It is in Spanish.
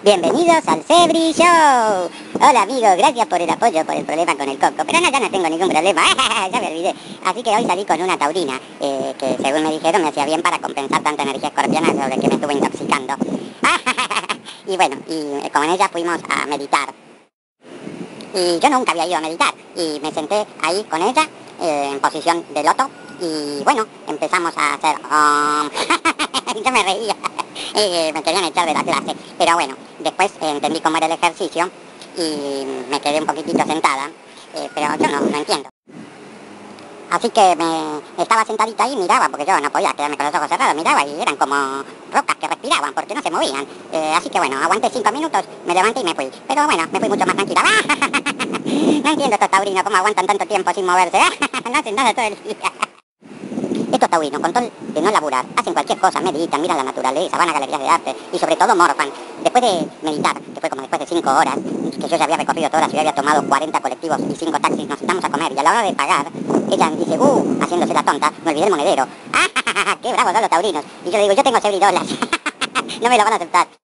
Bienvenidos al Cebri Show. Hola amigos, gracias por el apoyo, por el problema con el coco. Pero no, ya no tengo ningún problema, ya me olvidé. Así que hoy salí con una taurina, eh, que según me dijeron me hacía bien para compensar tanta energía escorpiana sobre que me estuve intoxicando. y bueno, y eh, con ella fuimos a meditar. Y yo nunca había ido a meditar. Y me senté ahí con ella, eh, en posición de loto. Y bueno, empezamos a hacer... Um... yo me reía. Eh, me querían echar de la clase. Pero bueno, después entendí cómo era el ejercicio y me quedé un poquitito sentada. Eh, pero yo no, no entiendo. Así que me estaba sentadita ahí y miraba, porque yo no podía quedarme con los ojos cerrados, miraba y eran como rocas que respiraban, porque no se movían. Eh, así que bueno, aguanté cinco minutos, me levanté y me fui. Pero bueno, me fui mucho más tranquila. no entiendo estos taurinos, cómo aguantan tanto tiempo sin moverse. no hacen nada todo el día. Estos taurinos, con todo de no laburar, hacen cualquier cosa, meditan, miran la naturaleza, van a galerías de arte y sobre todo morfan. Después de meditar, que fue como después de cinco horas, que yo ya había recorrido toda la ciudad, había tomado 40 colectivos y cinco taxis, nos sentamos a comer y a la hora de pagar, ella dice, uh, haciéndose la tonta, me olvidé el monedero. ¡Ah, qué bravos son los taurinos! Y yo digo, yo tengo dólares. no me lo van a aceptar.